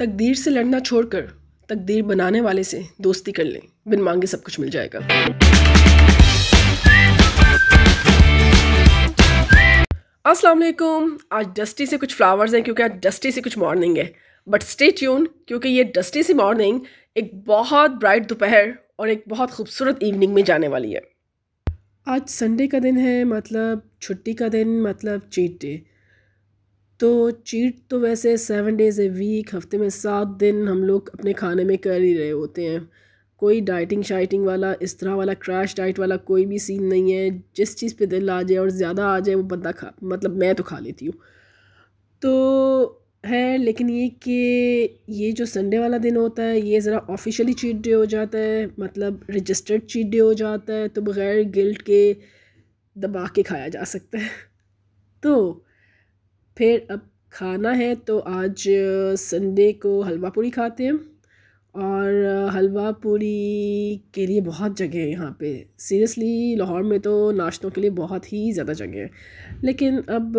तकदीर से लड़ना छोड़कर तकदीर बनाने वाले से दोस्ती कर लें। बिन मांगे सब कुछ मिल जाएगा। अस्सलाम वालेकुम। आज डस्टी से कुछ फ्लावर्स हैं क्योंकि आज डस्टी से कुछ मॉर्निंग है। बट स्टे ट्यून क्योंकि ये डस्टी सी मॉर्निंग एक बहुत ब्राइट दोपहर और एक बहुत खूबसूरत इवनिंग में जाने वाली है। आज संडे का दिन है मतलब छुट्टी का दिन मतलब चीट डे तो चीट तो वैसे सेवन डेज़ ए वीक हफ़्ते में सात दिन हम लोग अपने खाने में कर ही रहे होते हैं। कोई डाइटिंग शाइटिंग वाला, इस तरह वाला क्रैश डाइट वाला कोई भी सीन नहीं है। जिस चीज़ पे दिल आ जाए और ज़्यादा आ जाए, वो बंदा खा मतलब मैं तो खा लेती हूँ। तो है, लेकिन ये कि ये जो संडे वाला दिन होता है, ये ज़रा ऑफिशियली चीट डे हो जाता है मतलब रजिस्टर्ड चीट डे हो जाता है तो बग़ैर गिल्ट के दबा के खाया जा सकता है। तो फिर अब खाना है तो आज संडे को हलवा पूरी खाते हैं। और हलवा पूरी के लिए बहुत जगह है यहाँ पे। सीरियसली लाहौर में तो नाश्तों के लिए बहुत ही ज़्यादा जगह है। लेकिन अब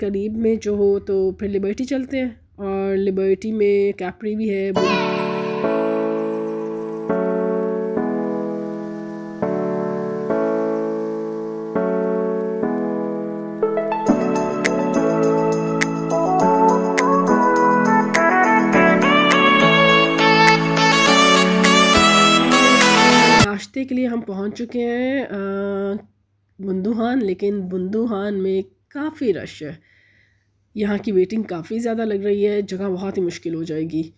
करीब में जो हो तो फिर लिबर्टी चलते हैं। और लिबर्टी में कैपरी भी है के लिए हम पहुँच चुके हैं बुंदूहान, लेकिन बुंदूहान में काफ़ी रश है। यहाँ की वेटिंग काफ़ी ज़्यादा लग रही है, जगह बहुत ही मुश्किल हो जाएगी।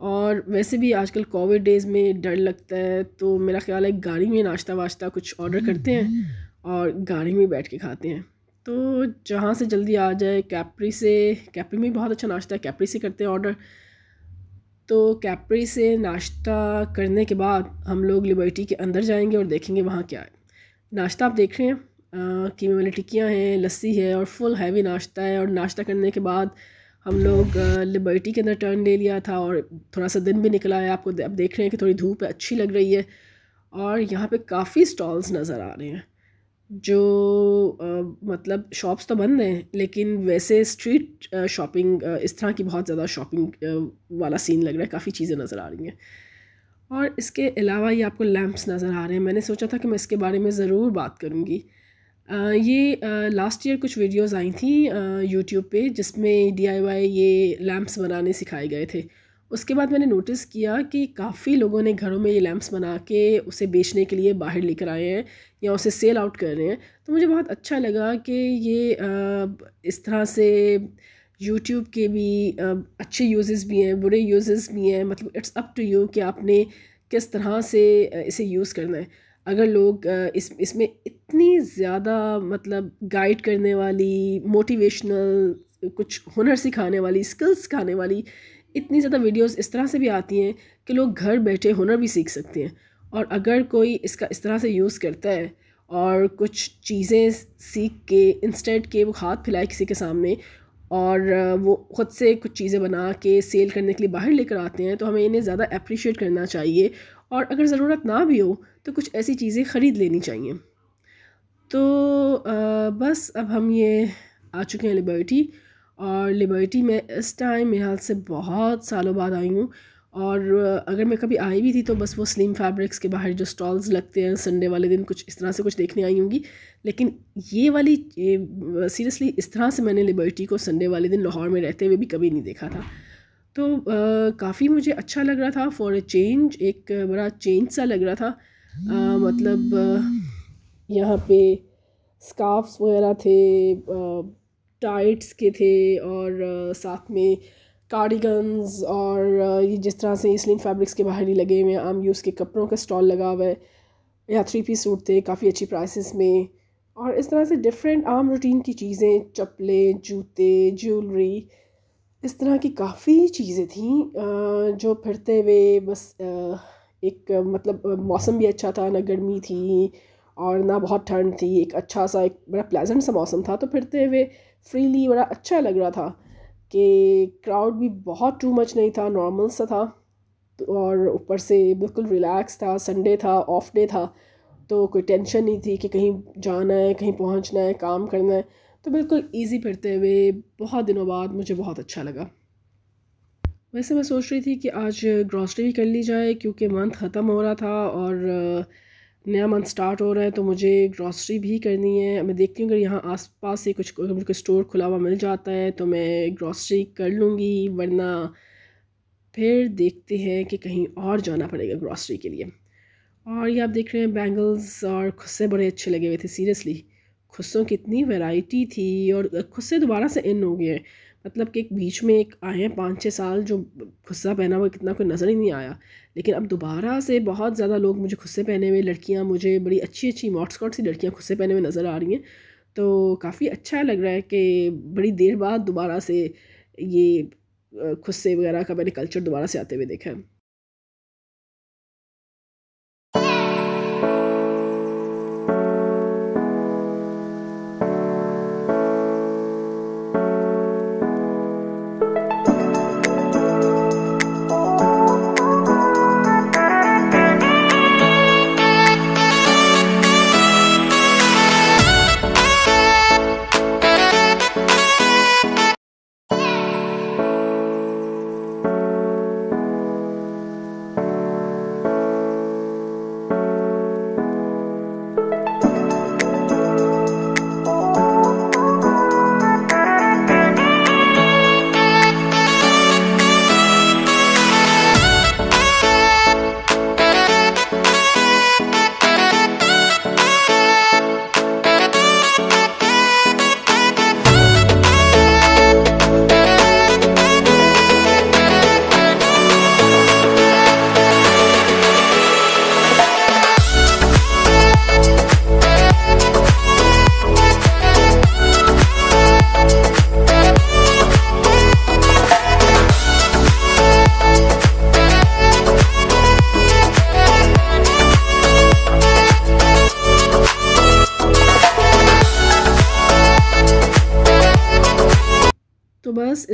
और वैसे भी आजकल कोविड डेज़ में डर लगता है तो मेरा ख्याल है गाड़ी में नाश्ता वाश्ता कुछ ऑर्डर करते हैं और गाड़ी में बैठ के खाते हैं। तो जहाँ से जल्दी आ जाए कैपरी से कैपरी में बहुत अच्छा नाश्ता है कैपरी से करते हैं ऑर्डर तो कैपरी से नाश्ता करने के बाद हम लोग लिबर्टी के अंदर जाएँगे और देखेंगे वहाँ क्या है। नाश्ता आप देख रहे हैं कीमे वाली टिक्कियाँ हैं, लस्सी है और फुल हैवी नाश्ता है और नाश्ता करने के बाद हम लोग लिबर्टी के अंदर टर्न ले लिया था और थोड़ा सा दिन भी निकला है। आपको अब देख रहे हैं कि थोड़ी धूप अच्छी लग रही है और यहाँ पे काफ़ी स्टॉल्स नज़र आ रहे हैं। जो आ, मतलब शॉप्स तो बंद हैं लेकिन वैसे स्ट्रीट शॉपिंग इस तरह की बहुत ज़्यादा शॉपिंग वाला सीन लग रहा है काफ़ी चीज़ें नज़र आ रही हैं। और इसके अलावा ये आपको लैंप्स नज़र आ रहे हैं। मैंने सोचा था कि मैं इसके बारे में ज़रूर बात करूँगी। ये लास्ट ईयर कुछ वीडियोस आई थी यूट्यूब पे जिसमें डीआईवाई ये लैंप्स बनाने सिखाए गए थे। उसके बाद मैंने नोटिस किया कि काफ़ी लोगों ने घरों में ये लैंप्स बना के उसे बेचने के लिए बाहर लेकर आए हैं या उसे सेल आउट कर रहे हैं। तो मुझे बहुत अच्छा लगा कि ये इस तरह से यूट्यूब के भी अच्छे यूज़ भी हैं, बुरे यूज़ भी हैं। मतलब इट्स अप टू यू कि आपने किस तरह से इसे यूज़ करना है। अगर लोग इस, इसमें इतनी ज़्यादा मतलब गाइड करने वाली मोटिवेशनल कुछ हुनर सिखाने वाली स्किल्स सिखाने वाली इतनी ज़्यादा वीडियोस इस तरह से भी आती हैं कि लोग घर बैठे हुनर भी सीख सकते हैं। और अगर कोई इसका इस तरह से यूज़ करता है और कुछ चीज़ें सीख के इंस्टेंट के वो हाथ फैलाए किसी के सामने और वो ख़ुद से कुछ चीज़ें बना के सेल करने के लिए बाहर लेकर आते हैं तो हमें इन्हें ज़्यादा अप्रिशिएट करना चाहिए। और अगर ज़रूरत ना भी हो तो कुछ ऐसी चीज़ें ख़रीद लेनी चाहिए। तो आ, बस अब हम ये आ चुके हैं लिबर्टी और लिबर्टी में इस टाइम मेरे हाल से बहुत सालों बाद आई हूँ। और अगर मैं कभी आई भी थी तो बस वो स्लिम फैब्रिक्स के बाहर जो स्टॉल्स लगते हैं संडे वाले दिन कुछ इस तरह से कुछ देखने आई होंगी। लेकिन ये वाली सीरियसली इस तरह से मैंने लिबर्टी को संडे वाले दिन लाहौर में रहते हुए भी कभी नहीं देखा था। तो काफ़ी मुझे अच्छा लग रहा था फॉर ए चेंज एक बड़ा चेंज सा लग रहा था। आ, मतलब यहाँ पे स्काफ्स वगैरह थे टाइट्स के थे और साथ में कार्डिगन्स और ये जिस तरह से स्लिम फैब्रिक्स के बाहर ही लगे हुए हैं। आम यूज़ के कपड़ों का स्टॉल लगा हुआ है। यहाँ थ्री पीस सूट थे, काफ़ी अच्छी प्राइसेस में। और इस तरह से डिफरेंट आम रूटीन की चीज़ें, चप्पलें, जूते ज्वेलरी इस तरह की काफ़ी चीज़ें थी जो फिरते हुए बस एक मतलब मौसम भी अच्छा था, ना गर्मी थी और ना बहुत ठंड थी, एक अच्छा सा, एक बड़ा प्लेजेंट सा मौसम था तो फिरते हुए फ्रीली बड़ा अच्छा लग रहा था कि क्राउड भी बहुत टू मच नहीं था नॉर्मल सा था तो और ऊपर से बिल्कुल रिलैक्स था संडे था ऑफ़ डे था तो कोई टेंशन नहीं थी कि कहीं जाना है, कहीं पहुँचना है, काम करना है तो बिल्कुल इजी फिरते हुए बहुत दिनों बाद मुझे बहुत अच्छा लगा। वैसे मैं सोच रही थी कि आज ग्रॉसरी भी कर ली जाए, क्योंकि मंथ ख़त्म हो रहा था और नया मंथ स्टार्ट हो रहा है तो मुझे ग्रॉसरी भी करनी है। मैं देखती हूँ, अगर यहाँ आसपास से कुछ मुझे स्टोर खुला हुआ मिल जाता है तो मैं ग्रॉसरी कर लूँगी। वरना फिर देखते हैं कि कहीं और जाना पड़ेगा ग्रॉसरी के लिए। और ये आप देख रहे हैं बैंगल्स और खुस्से बड़े अच्छे लगे हुए थे सीरियसली खुस्सों की इतनी वैरायटी थी और खुस्से दोबारा से इन हो गए हैं। मतलब कि एक बीच में एक आए हैं पाँच छः साल जो गु़स्सा पहना हुआ, कितना कोई नज़र ही नहीं आया। लेकिन अब दोबारा से बहुत ज़्यादा लोग मुझे खुस्से पहने हुए लड़कियाँ, मुझे बड़ी अच्छी अच्छी मॉटस्कॉट सी लड़कियाँ खुस्से पहने हुए नज़र आ रही हैं। तो काफ़ी अच्छा लग रहा है कि बड़ी देर बाद दोबारा से ये खुस्से वगैरह का मैंने कल्चर दोबारा से आते हुए देखा है।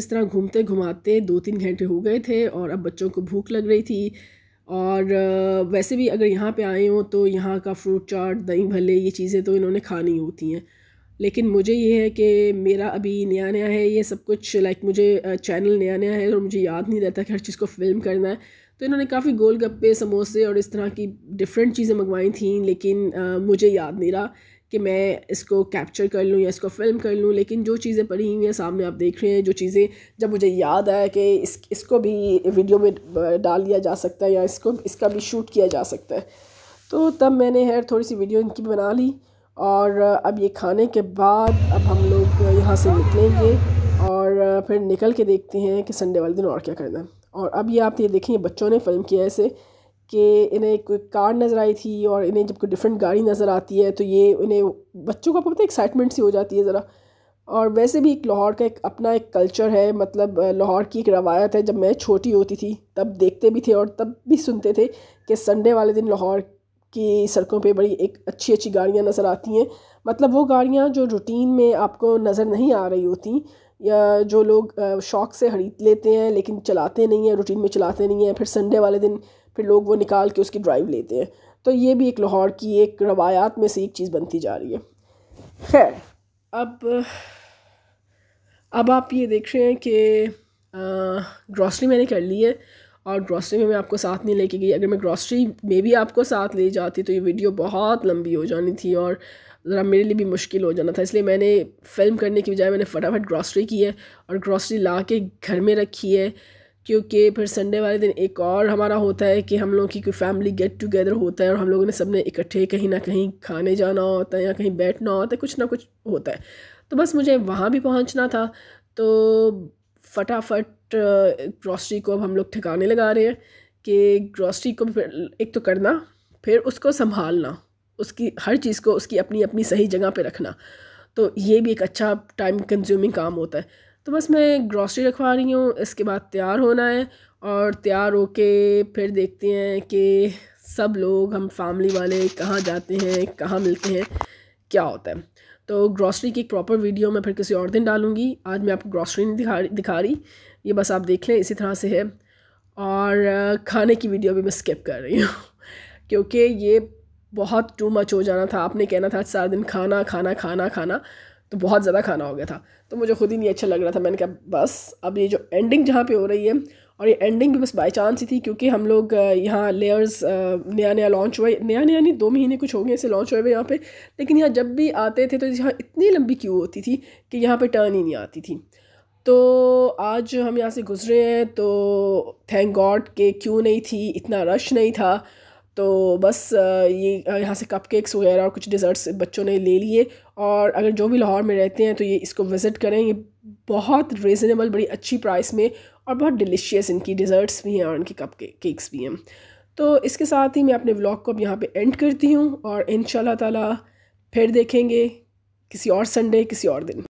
इस तरह घूमते घुमाते दो तीन घंटे हो गए थे और अब बच्चों को भूख लग रही थी। और वैसे भी अगर यहाँ पे आए हों तो यहाँ का फ्रूट चाट दही भले, ये चीज़ें तो इन्होंने खानी होती हैं। लेकिन मुझे ये है कि मेरा अभी नया नया है, ये सब कुछ लाइक मुझे चैनल नया नया है और मुझे याद नहीं रहता कि हर चीज़ को फ़िल्म करना है। तो इन्होंने काफ़ी गोल गप्पे समोसे और इस तरह की डिफरेंट चीज़ें मंगवाई थी, लेकिन मुझे याद नहीं रहा कि मैं इसको कैप्चर कर लूँ या इसको फ़िल्म कर लूँ, लेकिन जो चीज़ें पड़ी हुई हैं सामने आप देख रहे हैं, जो चीज़ें, जब मुझे याद आया कि इस, इसको भी वीडियो में डाल दिया जा सकता है या इसको, इसका भी शूट किया जा सकता है। तो तब मैंने है थोड़ी सी वीडियो इनकी बना ली और अब ये खाने के बाद अब हम लोग यहाँ से निकलेंगे और फिर निकल के देखते हैं कि संडे वाले दिन और क्या करना है। और अब ये आप ये देखें बच्चों ने फ़िल्म किया ऐसे कि इन्हें कोई कार नज़र आई थी और इन्हें जब कोई डिफरेंट गाड़ी नज़र आती है तो ये इन्हें, बच्चों को पता एक्साइटमेंट सी हो जाती है ज़रा। और वैसे भी एक लाहौर का एक अपना एक कल्चर है मतलब लाहौर की एक रवायत है, जब मैं छोटी होती थी, तब देखते भी थे और तब भी सुनते थे कि संडे वाले दिन लाहौर की सड़कों पे बड़ी एक अच्छी अच्छी गाड़ियाँ नज़र आती हैं। मतलब वो गाड़ियाँ जो रूटीन में आपको नज़र नहीं आ रही होती, या जो लोग शौक़ से खरीद लेते हैं, लेकिन चलाते नहीं हैं रूटीन में चलाते नहीं हैं, फिर संडे वाले दिन फिर लोग वो निकाल के उसकी ड्राइव लेते हैं। तो ये भी एक लाहौर की एक रवायात में से एक चीज़ बनती जा रही है। खैर, अब अब आप ये देख रहे हैं कि ग्रॉसरी मैंने कर ली है और ग्रॉसरी में मैं आपको साथ नहीं लेके गई। अगर मैं ग्रॉसरी में भी आपको साथ ले जाती तो ये वीडियो बहुत लंबी हो जानी थी और ज़रा मेरे लिए भी मुश्किल हो जाना था। इसलिए मैंने फ़िल्म करने की बजाय मैंने फटाफट ग्रॉसरी की है और ग्रॉसरी ला के घर में रखी है। क्योंकि फिर संडे वाले दिन एक और हमारा होता है कि हम लोग की कोई फैमिली गेट टुगेदर होता है और हम लोगों ने सबने इकट्ठे कहीं ना कहीं खाने जाना होता है या कहीं बैठना होता है, कुछ ना कुछ होता है। तो बस मुझे वहाँ भी पहुँचना था। तो फटाफट ग्रॉसरी को अब हम लोग ठिकाने लगा रहे हैं कि ग्रॉसरी को एक तो करना, फिर उसको संभालना, उसकी हर चीज़ को उसकी अपनी अपनी सही जगह पे रखना। तो ये भी एक अच्छा टाइम कंज्यूमिंग काम होता है। तो बस मैं ग्रॉसरी रखवा रही हूँ, इसके बाद तैयार होना है और तैयार हो के फिर देखते हैं कि सब लोग, हम फैमिली वाले कहाँ जाते हैं, कहाँ मिलते हैं, क्या होता है। तो ग्रॉसरी की एक प्रॉपर वीडियो मैं फिर किसी और दिन डालूँगी। आज मैं आपको ग्रॉसरी नहीं दिखा दिखा रही, ये बस आप देख लें, इसी तरह से है। और खाने की वीडियो भी मैं स्किप कर रही हूँ, क्योंकि ये बहुत टू मच हो जाना था। आपने कहना था सारा दिन खाना खाना खाना खाना। तो बहुत ज़्यादा खाना हो गया था। तो मुझे खुद ही नहीं अच्छा लग रहा था। मैंने कहा, बस, अब ये जो एंडिंग जहाँ पे हो रही है, और ये एंडिंग भी बस बाई चांस ही थी, क्योंकि हम लोग यहाँ लेयर्स नया नया लॉन्च हुआ नया नया नहीं, दो महीने कुछ हो गए ऐसे लॉन्च हुए हुए यहाँ पे। लेकिन यहाँ जब भी आते थे तो यहाँ इतनी लंबी क्यू होती थी कि यहाँ पे टर्न ही नहीं आती थी। तो आज हम यहाँ से गुजरे हैं तो थैंक गॉड के क्यों नहीं थी, इतना रश नहीं था। तो बस ये यहाँ से कप केक्स वगैरह और कुछ डिज़र्ट्स बच्चों ने ले लिए और अगर जो भी लाहौर में रहते हैं तो ये इसको विज़िट करें। ये बहुत रीज़नेबल बड़ी अच्छी प्राइस में और बहुत डिलीशियस इनकी डिज़र्ट्स भी हैं और इनकी कप केक्स भी हैं। तो इसके साथ ही मैं अपने व्लॉग को अब यहाँ पे एंड करती हूँ और इन ताला फिर देखेंगे किसी और संडे किसी और दिन।